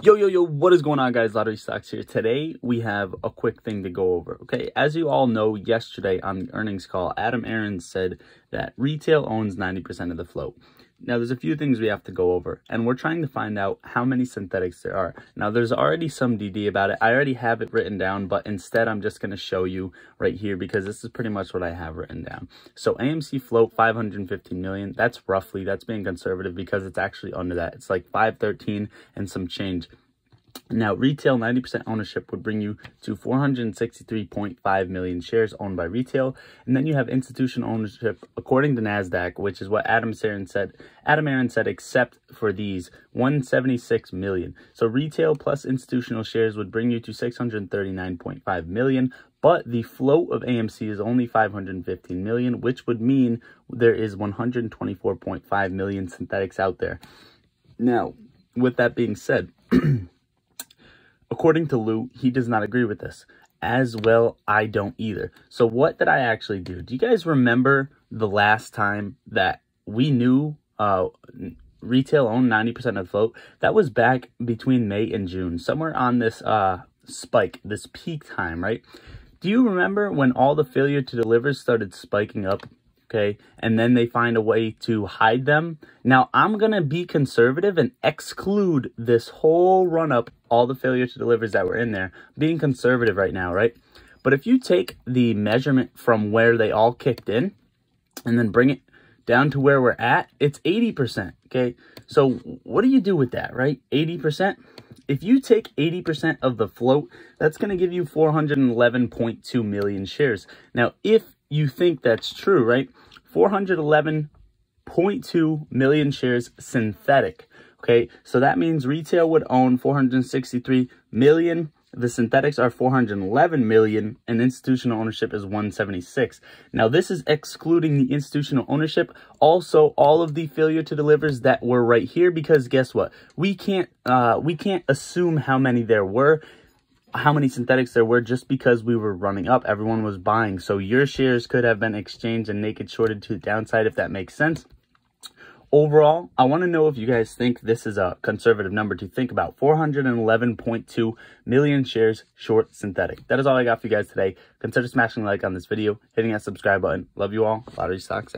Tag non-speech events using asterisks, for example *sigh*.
Yo, yo, yo, what is going on, guys? Lottery Stocks here. Today, we have a quick thing to go over, okay? As you all know, yesterday on the earnings call, Adam Aaron said that retail owns 90% of the float. Now, there's a few things we have to go over, and we're trying to find out how many synthetics there are. Now, there's already some DD about it. I already have it written down, but instead, I'm just going to show you right here because this is pretty much what I have written down. So, AMC float 515 million. That's roughly, that's being conservative because it's actually under that. It's like 513 and some change. Now, retail 90% ownership would bring you to 463.5 million shares owned by retail. And then you have institutional ownership, according to NASDAQ, which is what Adam Aaron said. Adam Aaron said, except for these, 176 million. So retail plus institutional shares would bring you to 639.5 million. But the float of AMC is only 515 million, which would mean there is 124.5 million synthetics out there. Now, with that being said, *clears throat* According to Lou, he does not agree with this. As well, I don't either. So what did I actually do? Do you guys remember the last time that we knew uh, retail owned 90% of the float? That was back between May and June, somewhere on this uh, spike, this peak time, right? Do you remember when all the failure to deliver started spiking up okay? And then they find a way to hide them. Now, I'm going to be conservative and exclude this whole run-up, all the failure to delivers that were in there, being conservative right now, right? But if you take the measurement from where they all kicked in and then bring it down to where we're at, it's 80%, okay? So what do you do with that, right? 80%? If you take 80% of the float, that's going to give you 411.2 million shares. Now, if you think that's true, right? 411.2 million shares synthetic. Okay, so that means retail would own 463 million. The synthetics are 411 million and institutional ownership is 176. Now this is excluding the institutional ownership. Also all of the failure to delivers that were right here because guess what? We can't uh, we can't assume how many there were how many synthetics there were just because we were running up. Everyone was buying. So your shares could have been exchanged and naked shorted to the downside if that makes sense. Overall, I want to know if you guys think this is a conservative number to think about. 411.2 million shares short synthetic. That is all I got for you guys today. Consider smashing like on this video, hitting that subscribe button. Love you all. Lottery stocks out.